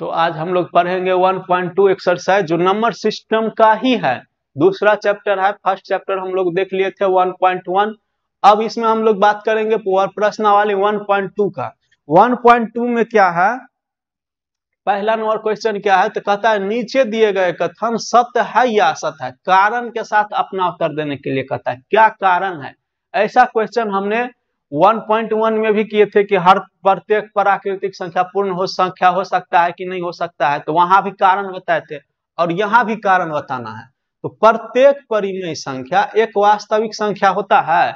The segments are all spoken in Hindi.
तो आज हम लोग पढ़ेंगे 1.2 एक्सरसाइज, जो नंबर सिस्टम का ही है। दूसरा चैप्टर है, फ़र्स्ट चैप्टर हम लोग देख लिए थे 1.1 अब इसमें हम लोग बात करेंगे प्रश्नावली 1.2 का। 1.2 में क्या है? पहला नंबर क्वेश्चन क्या है? तो कहता है, नीचे दिए गए कथन सत्य है या असत्य है? कारण के साथ अपना उत्तर देने के लिए कहता है, क्या कारण है? ऐसा क्वेश्चन हमने 1.1 में भी किए थे कि हर प्रत्येक प्राकृतिक संख्या, पूर्ण हो, संख्या हो सकता है कि नहीं हो सकता है तो वहाँ भी कारण बताए थे और यहाँ भी कारण बताना है। तो प्रत्येक परिमेय संख्या एक वास्तविक संख्या होता है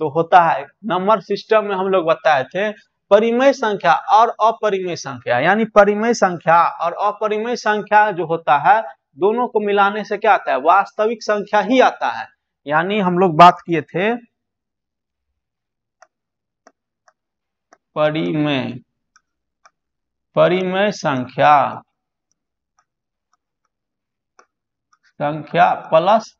तो होता है। नंबर सिस्टम में हम लोग बताए थे परिमेय संख्या और अपरिमेय संख्या, यानी परिमेय संख्या और अपरिमेय संख्या जो होता है, दोनों को मिलाने से क्या आता है? वास्तविक संख्या ही आता है। यानी हम लोग बात किए थे परिमेय। परिमेय संख्या। संख्या प्लस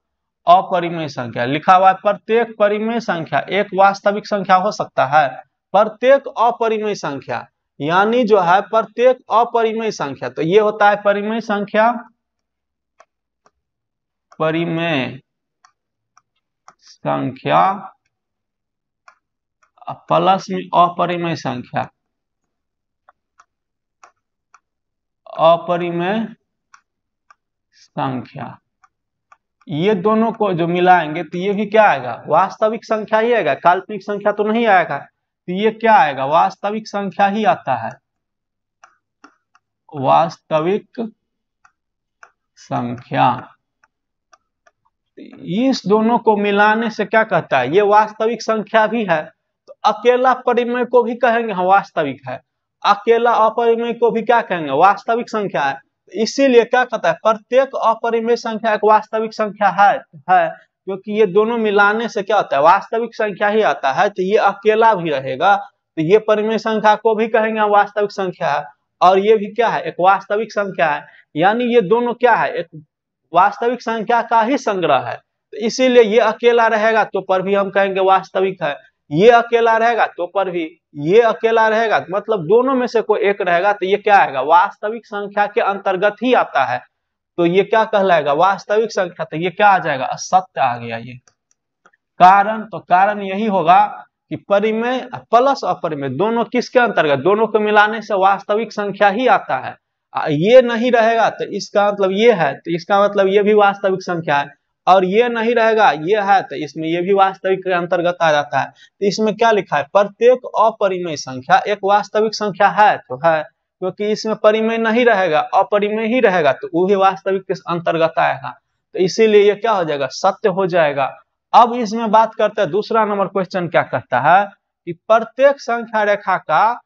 अपरिमेय संख्या। लिखा हुआ है, प्रत्येक परिमेय संख्या एक वास्तविक संख्या हो सकता है। प्रत्येक अपरिमेय संख्या, यानी जो है प्रत्येक अपरिमेय संख्या। तो ये होता है परिमेय संख्या। परिमेय संख्या प्लस में अपरिमय संख्या। अपरिमय संख्या। ये दोनों को जो मिलाएँगे तो ये भी क्या आएगा? वास्तविक संख्या ही आएगा, काल्पनिक संख्या तो नहीं आएगा। तो ये क्या आएगा? वास्तविक संख्या ही आता है। वास्तविक संख्या। इस दोनों को मिलाने से क्या कहता है? ये वास्तविक संख्या भी है। अकेला परिमय को भी कहेंगे हाँ वास्तविक है। अकेला अपरिमेय को भी क्या कहेंगे? वास्तविक संख्या है। इसीलिए क्या कहता है? प्रत्येक अपरिमेय संख्या एक वास्तविक संख्या है है, क्योंकि ये दोनों मिलाने से क्या होता है? वास्तविक संख्या ही आता है तो ये अकेला भी रहेगा। तो ये परिमेय संख्या को भी कहेंगे वास्तविक संख्या है। और ये भी क्या है? एक वास्तविक संख्या है। यानी ये दोनों क्या है? एक वास्तविक संख्या का ही संग्रह है। तो इसीलिए ये अकेला रहेगा तो पर भी हम कहेंगे वास्तविक है। ये अकेला रहेगा तो पर भी ये अकेला रहेगा मतलब दोनों में से कोई एक रहेगा तो ये क्या आएगा? वास्तविक संख्या के अंतर्गत ही आता है। तो ये क्या कहलाएगा? वास्तविक संख्या तो ये क्या आ जाएगा? असत्य आ गया ये। कारण तो कारण यही होगा कि परिमेय प्लस अपरिमेय दोनों किसके अंतर्गत? दोनों को मिलाने से वास्तविक संख्या ही आता है। ये नहीं रहेगा तो इसका मतलब ये है तो इसका मतलब ये भी वास्तविक संख्या है। और ये नहीं रहेगा, ये है तो इसमें ये भी वास्तविक के अंतर्गत आ जाता है। तो इसमें क्या लिखा है? प्रत्येक अपरिमेय संख्या, एक वास्तविक संख्या है तो है, क्योंकि इसमें परिमेय नहीं रहेगा, अपरिमेय ही रहेगा तो वो भी वास्तविक के अंतर्गत आएगा। तो इसीलिए ये क्या हो जाएगा? सत्य हो जाएगा। अब इसमें बात करते हैं, दूसरा नंबर क्वेश्चन क्या कहता है? कि प्रत्येक संख्या रेखा का,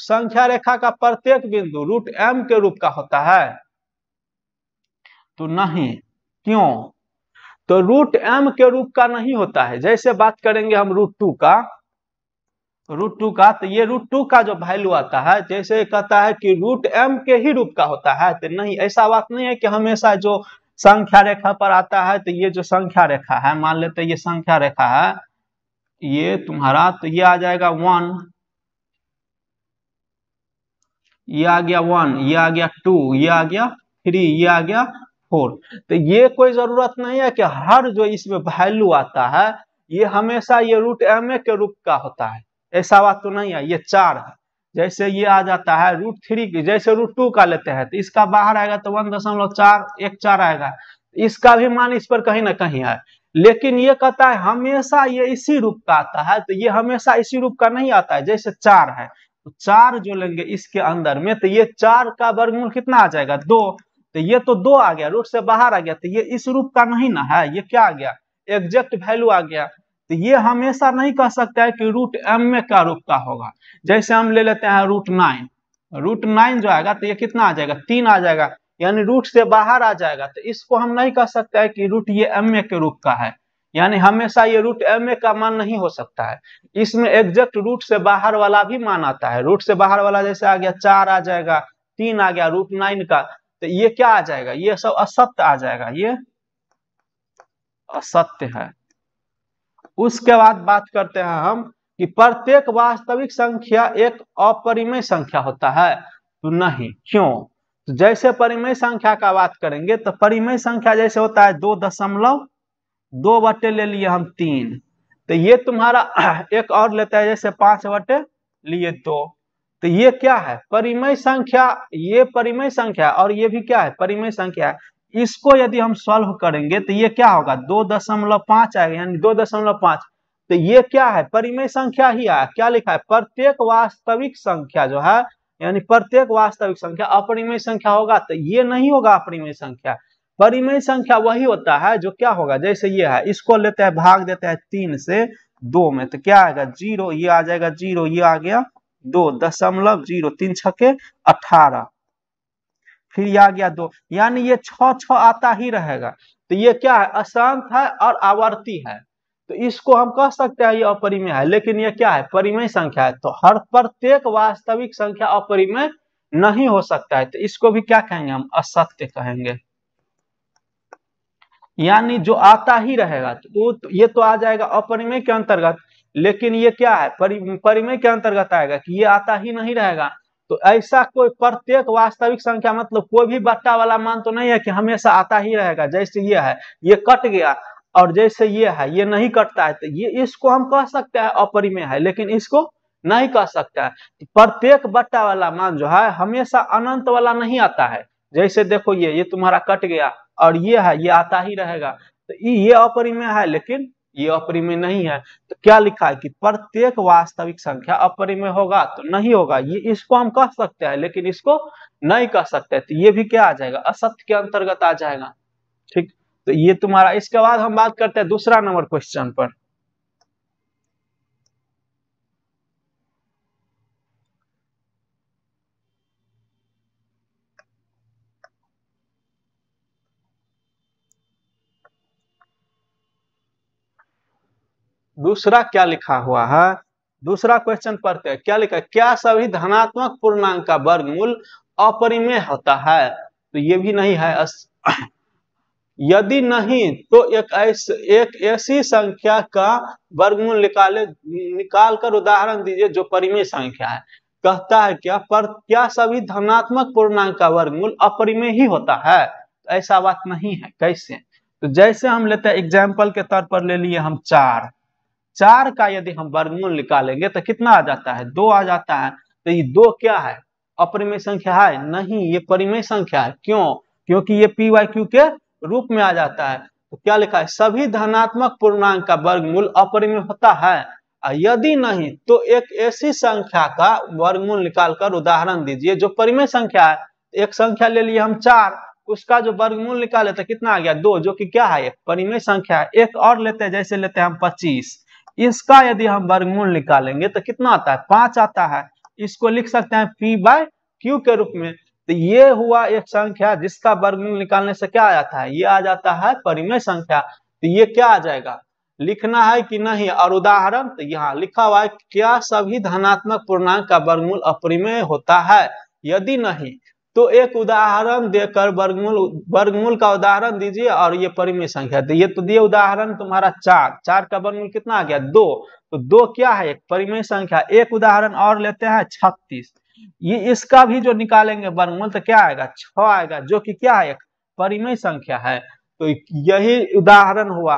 संख्या रेखा का प्रत्येक बिंदु रूट एम के रूप का होता है। तो नहीं, क्यों? तो रूट एम के रूप का नहीं होता है। जैसे बात करेंगे हम रूट टू का रूट टू का तो ये रूट टू का जो वैल्यू आता है, जैसे कहता है कि रूट एम के ही रूप का होता है तो नहीं, ऐसा बात नहीं है कि हमेशा जो संख्या रेखा पर आता है तो ये जो संख्या रेखा है, मान लेते ये संख्या रेखा है, ये तुम्हारा तो ये आ जाएगा वन ये आ गया वन ये आ गया टू ये आ गया थ्री ये आ गया फोर तो ये कोई ज़रूरत नहीं है कि हर जो इसमें वैल्यू आता है, ये हमेशा ये रूट एम ए के रूप का होता है। ऐसा बात तो नहीं है, ये चार है। जैसे ये आ जाता है रूट थ्री जैसे रूट टू का लेते हैं तो इसका बाहर आएगा तो वन दशमलव चार, एक चार आएगा। इसका भी मान इस पर कहीं ना कहीं है। लेकिन ये कहता है हमेशा ये इसी रूप का आता है तो ये हमेशा इसी रूप का नहीं आता है, जैसे चार है। तो चार जो लेंगे इसके अंदर में तो ये चार का वर्गमूल कितना आ जाएगा? दो। तो ये तो दो आ गया रूट से बाहर आ गया तो ये इस रूप का नहीं ना है, ये क्या आ गया? एग्जैक्ट वैल्यू आ गया। तो ये हमेशा नहीं कह सकता है कि रूट एम का रूप का होगा। जैसे हम ले लेते हैं रूट नाइन रूट नाइन जो आएगा तो ये कितना आ जाएगा? तीन आ जाएगा। यानी रूट से बाहर आ जाएगा तो इसको हम नहीं कह सकते है कि रूट ये एम ए के रूप का है। यानी हमेशा ये रूट एम ए का मान नहीं हो सकता है। इसमें एग्जैक्ट रूट से बाहर वाला भी मान आता है। रूट से बाहर वाला जैसे आ गया, चार आ जाएगा, तीन आ गया रूट नाइन का। तो ये क्या आ जाएगा? ये सब असत्य आ जाएगा। ये असत्य है। उसके बाद बात करते हैं हम कि प्रत्येक वास्तविक संख्या एक अपरिमय संख्या होता है। तो नहीं, क्यों? तो जैसे परिमय संख्या का बात करेंगे तो परिमय संख्या जैसे होता है दो दशमलव दो बटे ले लिए हम तीन। तो ये तुम्हारा एक और लेता है, जैसे पाँच बटे लिए दो। तो ये क्या है? परिमय संख्या, ये परिमय संख्या और ये भी क्या है? परिमय संख्या है। इसको यदि हम सॉल्व करेंगे तो ये क्या होगा? दो दशमलव पाँच आएगा, यानी दो दशमलव पाँच। तो ये क्या है? परिमय संख्या ही आया। क्या लिखा है? प्रत्येक वास्तविक संख्या जो है, यानी प्रत्येक वास्तविक संख्या अपरिमय संख्या होगा तो ये नहीं होगा अपरिमय संख्या। परिमय संख्या वही होता है जो क्या होगा? जैसे ये है, इसको लेते हैं, भाग देते हैं तीन से दो में तो क्या आएगा? ज़ीरो, ये आ जाएगा, ज़ीरो, ये आ गया दो दशमलव ज़ीरो तीन छके अठारह। फिर आ गया दो। यानी ये छ छ आता ही रहेगा। तो ये क्या है? अशांत है और आवर्ती है। तो इसको हम कह सकते हैं ये अपरिमेय है। लेकिन ये क्या है? परिमेय संख्या है। तो हर प्रत्येक वास्तविक संख्या अपरिमेय नहीं हो सकता है। तो इसको भी क्या कहेंगे? हम असत्य कहेंगे। यानी जो आता ही रहेगा तो ये तो आ जाएगा अपरिमेय के अंतर्गत। लेकिन ये क्या है? परि, परिमेय के अंतर्गत आएगा कि ये आता ही नहीं रहेगा। तो ऐसा कोई प्रत्येक वास्तविक संख्या मतलब कोई भी बट्टा वाला मान तो नहीं है कि हमेशा आता ही रहेगा। जैसे ये है ये कट गया और जैसे ये है ये नहीं कटता है तो ये इसको हम कह सकते हैं अपरिमेय है लेकिन इसको नहीं कह सकता है। तो प्रत्येक बट्टा वाला मान जो है हमेशा अनंत वाला नहीं आता है। जैसे देखो ये ये तुम्हारा कट गया और ये है ये आता ही रहेगा। तो ये अपरिमेय है लेकिन ये अपरिमेय नहीं है। तो क्या लिखा है कि प्रत्येक वास्तविक संख्या अपरिमेय होगा? तो नहीं होगा। ये इसको हम कह सकते हैं, लेकिन इसको नहीं कह सकते। तो ये भी क्या आ जाएगा? असत्य के अंतर्गत आ जाएगा। ठीक? तो ये तुम्हारा, इसके बाद हम बात करते हैं दूसरा नंबर क्वेश्चन पर। दूसरा क्या लिखा हुआ है? दूसरा क्वेश्चन पढ़ते हैं। क्या लिखा क्या सभी धनात्मक पूर्णांक का वर्गमूल अपरिमेय होता है? तो ये भी नहीं है। अस... यदि नहीं तो एक ऐस, एक ऐसी संख्या का वर्गमूल निकाले निकाल कर उदाहरण दीजिए जो परिमेय संख्या है। कहता है क्या? पर क्या सभी धनात्मक पूर्णांक का वर्गमूल अपरिमेय ही होता है? तो ऐसा बात नहीं है। कैसे? तो जैसे हम लेते हैं एग्ज़ाम्पल के तौर पर ले लिए हम चार। चार का यदि हम वर्गमूल निकालेंगे तो कितना आ जाता है? दो आ जाता है। तो ये दो क्या है? अपरिमेय संख्या है? नहीं, ये परिमेय संख्या है। क्यों? क्योंकि ये पी वाई क्यू के रूप में आ जाता है। तो क्या लिखा है? सभी धनात्मक पूर्णांक का वर्गमूल अपरिमेय होता है। यदि नहीं तो एक ऐसी संख्या का वर्गमूल निकालकर उदाहरण दीजिए, जो परिमेय संख्या है। एक संख्या ले लिए हम चार। उसका जो वर्गमूल निकाले तो कितना आ गया? दो, जो कि क्या है? परिमेय संख्या है। एक और लेते हैं, जैसे लेते हैं हम पच्चीस। इसका यदि हम वर्गमूल निकालेंगे तो कितना आता है? पाँच आता है। इसको लिख सकते हैं पी बाय क्यू के रूप में। तो ये हुआ एक संख्या जिसका वर्गमूल निकालने से क्या आ जाता है? ये आ जाता है परिमेय संख्या। तो ये क्या आ जाएगा? लिखना है कि नहीं? और उदाहरण तो यहाँ लिखा हुआ है, क्या सभी धनात्मक पूर्णांक का वर्गमूल अपरिमेय होता है? यदि नहीं तो एक उदाहरण देकर वर्गमूल वर्गमूल का उदाहरण दीजिए और ये परिमेय संख्या ये तो दिए उदाहरण तुम्हारा चार। चार का वर्गमूल कितना आ गया? दो। तो दो क्या है? एक परिमेय संख्या। एक उदाहरण और लेते हैं छत्तीस। ये इसका भी जो निकालेंगे वर्गमूल तो क्या आएगा? छ आएगा, जो कि क्या है? एक परिमेय संख्या है। तो यही उदाहरण हुआ।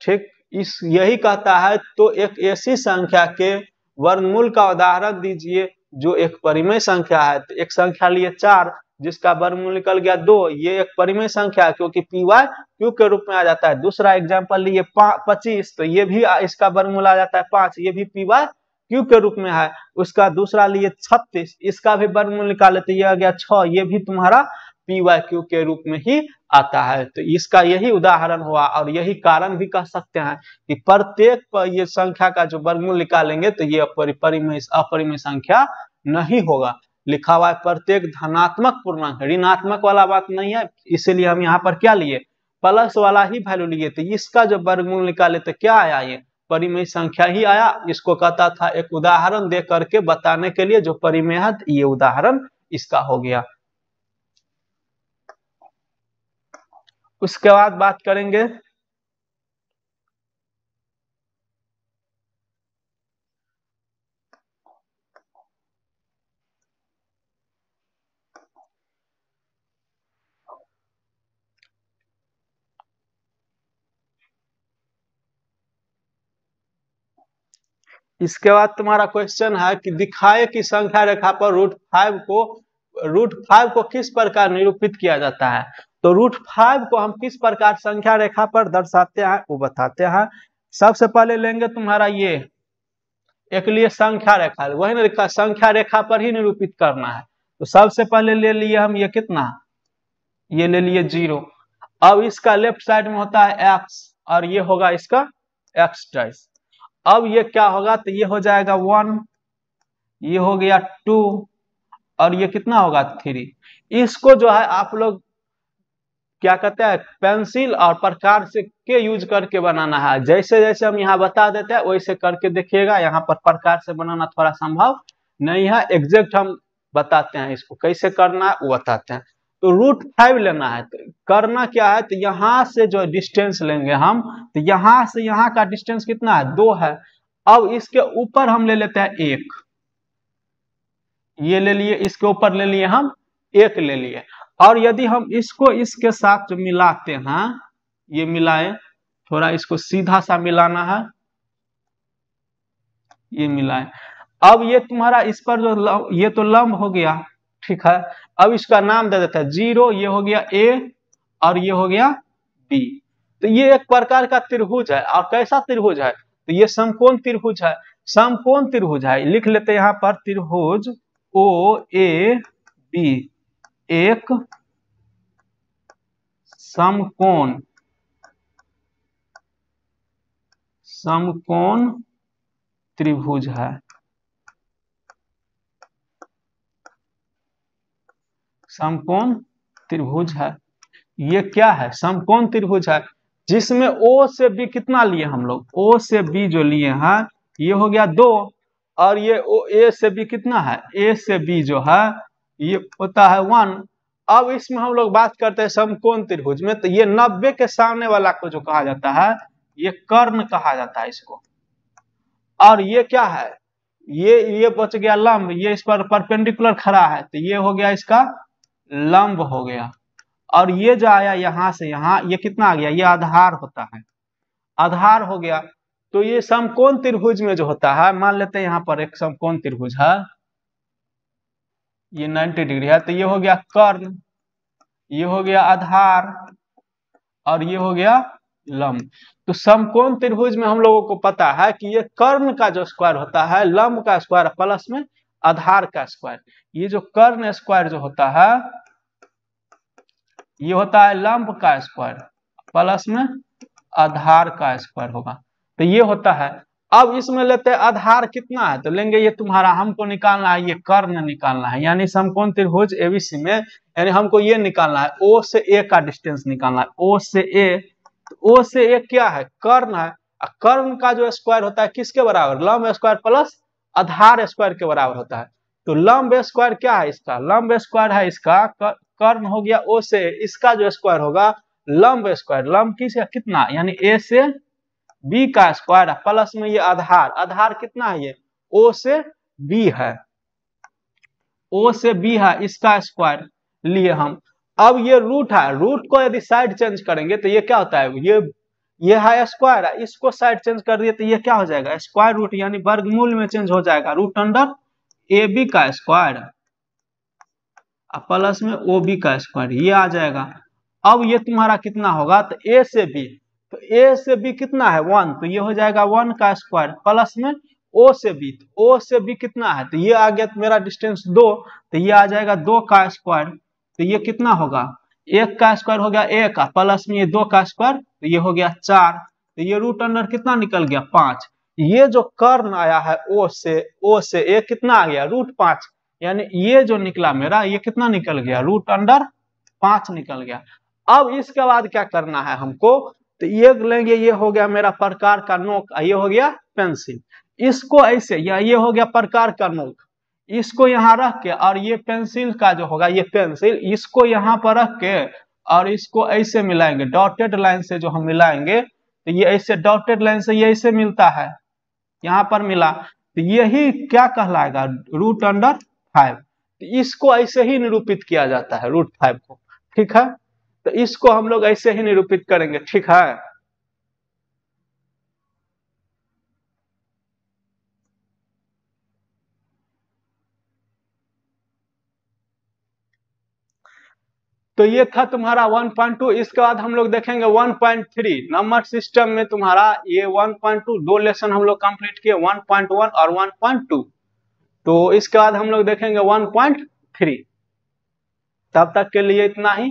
ठीक? इस यही कहता है तो एक ऐसी संख्या के वर्गमूल का उदाहरण दीजिए। जो एक परिमेय संख्या है तो एक संख्या लिए चार, जिसका वर्गमूल निकल गया दो, ये एक परिमेय संख्या है, क्योंकि पी वाई क्यू के रूप में आ जाता है। दूसरा एग्ज़ाम्पल लिए पच्चीस तो ये भी इसका वर्गमूल आ जाता है पाँच, ये भी पी वाई क्यू के रूप में है। उसका दूसरा लिए छत्तीस, इसका भी वर्गमूल निकाल लेते, ये आ गया छ, ये भी तुम्हारा पी वाई क्यू के रूप में ही आता है। तो इसका यही उदाहरण हुआ और यही कारण भी कह सकते हैं कि प्रत्येक पर ये संख्या का जो वर्गमूल निकालेंगे तो ये अपरिमेय अपरिमेय संख्या नहीं होगा। लिखा हुआ है, प्रत्येक धनात्मक पूर्णांक, ऋणात्मक वाला बात नहीं है, इसीलिए हम यहाँ पर क्या लिए? प्लस वाला ही वैल्यू लिए। तो इसका जो वर्गमूल निकाले तो क्या आया ये? परिमेय संख्या ही आया। इसको कहता था एक उदाहरण दे करके बताने के लिए जो परिमेय है, ये उदाहरण इसका हो गया। उसके बाद बात करेंगे। इसके बाद तुम्हारा क्वेश्चन है कि दिखाए की संख्या रेखा पर रूट फाइव को रूट फाइव को किस प्रकार निरूपित किया जाता है? तो रूट फाइव को हम किस प्रकार संख्या रेखा पर दर्शाते हैं, वो बताते हैं। सबसे पहले लेंगे तुम्हारा ये, एक लिए संख्या रेखा, वही ना संख्या रेखा पर ही निरूपित करना है। तो सबसे पहले ले लिए हम ये कितना, ये ले लिए ज़ीरो। अब इसका लेफ़्ट साइड में होता है एक्स, और ये होगा इसका एक्स टाइस अब ये क्या होगा तो ये हो जाएगा वन, ये हो गया टू, और ये कितना होगा, थ्री। इसको जो है आप लोग क्या कहते हैं? पेंसिल और प्रकार से के यूज़ करके बनाना है। जैसे जैसे हम यहाँ बता देते हैं, वैसे करके देखिएगा, यहाँ पर प्रकार से बनाना थोड़ा संभव नहीं है। एग्जैक्ट हम बताते हैं इसको कैसे करना है, वो बताते हैं। तो रूट फाइव लेना है। तो करना क्या है? तो यहाँ से जो डिस्टेंस लेंगे हम तो यहाँ से यहाँ का डिस्टेंस कितना है? दो है। अब इसके ऊपर हम ले लेते हैं एक। ये ले लिए, इसके ऊपर ले लिए हम, एक ले लिए। और यदि हम इसको इसके साथ मिलाते हैं, ये मिलाए, थोड़ा इसको सीधा सा मिलाना है, ये मिलाए। अब ये तुम्हारा इस पर जो ये तो लंब हो गया, ठीक है? अब इसका नाम दे देते हैं, ज़ीरो, ये हो गया ए और ये हो गया बी। तो ये एक प्रकार का त्रिभुज है, और कैसा त्रिभुज है? तो ये समकोण त्रिभुज है, समकोण त्रिभुज है। लिख लेते यहाँ पर त्रिभुज ओ ए बी। एक समकोण समकोण त्रिभुज है। समकोण त्रिभुज है। ये क्या है? समकोण त्रिभुज है। जिसमें ओ से बी कितना लिए हम लोग? ओ से बी जो लिए हैं, ये हो गया दो। और ये ओ ए से बी कितना है? ए से बी जो है ये होता है वन। अब इसमें हम लोग बात करते हैं समकोण त्रिभुज में तो ये नब्बे के सामने वाला को जो कहा जाता है, ये कर्ण कहा जाता है इसको। और ये क्या है? ये ये बच गया लंब, ये इस पर परपेंडिकुलर खड़ा है तो ये हो गया इसका लंब हो गया। और ये जो आया यहाँ से यहाँ, ये कितना आ गया? ये आधार होता है। आधार हो गया। तो ये समकोण त्रिभुज में जो होता है, मान लेते हैं यहाँ पर एक समकोण त्रिभुज है। ये 90 डिग्री है तो ये हो गया कर्ण, ये हो गया आधार, और ये हो गया लंब तो समकोण त्रिभुज में हम लोगों को पता है कि ये कर्ण का जो स्क्वायर होता है लंब का स्क्वायर प्लस में आधार का स्क्वायर ये जो कर्ण स्क्वायर जो होता है, ये होता है लंब का स्क्वायर प्लस में आधार का स्क्वायर होगा। तो ये होता है अब इसमें लेते हैं, आधार कितना है? तो लेंगे ये तुम्हारा, हमको निकालना है, ये कर्ण निकालना है। यानी समकोण त्रिभुज एबीसी में, यानी हमको ये निकालना है ओ से ए का डिस्टेंस निकालना है। ओ से ए तो ओ से ए क्या है? कर्ण है। कर्ण का जो स्क्वायर होता है, किसके बराबर? लंब स्क्वायर प्लस आधार स्क्वायर के बराबर होता है। तो लंब स्क्वायर क्या है इसका? लंब स्क्वायर है इसका कर्ण हो गया ओ से इसका जो स्क्वायर होगा, लंब स्क्वायर लंब किस, कितना? यानी ए से बी का स्क्वायर है प्लस में ये आधार आधार कितना है ये? ओ से बी है। ओ से बी है, इसका स्क्वायर लिए हम। अब ये रूट है रूट को यदि साइड चेंज करेंगे तो ये क्या होता है? ये ये है स्क्वायर है इसको साइड चेंज कर दिए तो ये क्या हो जाएगा? स्क्वायर रूट यानी वर्गमूल में चेंज हो जाएगा रूट अंडर ए बी का स्क्वायर प्लस में ओ बी का स्क्वायर ये आ जाएगा। अब ये तुम्हारा कितना होगा? तो ए से बी तो ए से बी कितना है? वन तो ये हो जाएगा वन का स्क्वायर प्लस में ओ से बी तो ओ से बी कितना है? तो ये आ गया तो मेरा डिस्टेंस दो. तो ये आ जाएगा दो का स्क्वायर तो ये कितना होगा? एक का स्क्वायर हो गया एक का प्लस में ये दो का स्क्वायर तो ये हो गया चार. तो ये रूट अंडर कितना निकल गया? पाँच. ये जो कर्ण आया है ओ से ओ से ए कितना आ गया? रूट पाँच. यानी ये जो निकला मेरा, ये कितना निकल गया? रूट अंडर पाँच निकल गया. अब इसके बाद क्या करना है हमको? तो ये लेंगे, ये हो गया मेरा प्रकार का नोक, ये हो गया पेंसिल। इसको ऐसे, या ये हो गया प्रकार का नोक। इसको यहाँ रख के, और ये पेंसिल का जो होगा, ये पेंसिल, इसको यहाँ पर रख के, और इसको ऐसे मिलाएँगे, डॉटेड लाइन से जो हम मिलाएँगे तो ये ऐसे डॉटेड लाइन से ये ऐसे मिलता है। यहाँ पर मिला तो यही क्या कहलाएगा? Root under five. तो इसको ऐसे ही निरूपित किया जाता है, रूट फाइव को। ठीक है? तो इसको हम लोग ऐसे ही निरूपित करेंगे, ठीक है? तो ये था तुम्हारा 1.2 इसके बाद हम लोग देखेंगे 1.3 नंबर सिस्टम में तुम्हारा ये 1.2 दो लेसन हम लोग कंप्लीट किए 1.1 और 1.2 तो इसके बाद हम लोग देखेंगे 1.3 तब तक के लिए इतना ही।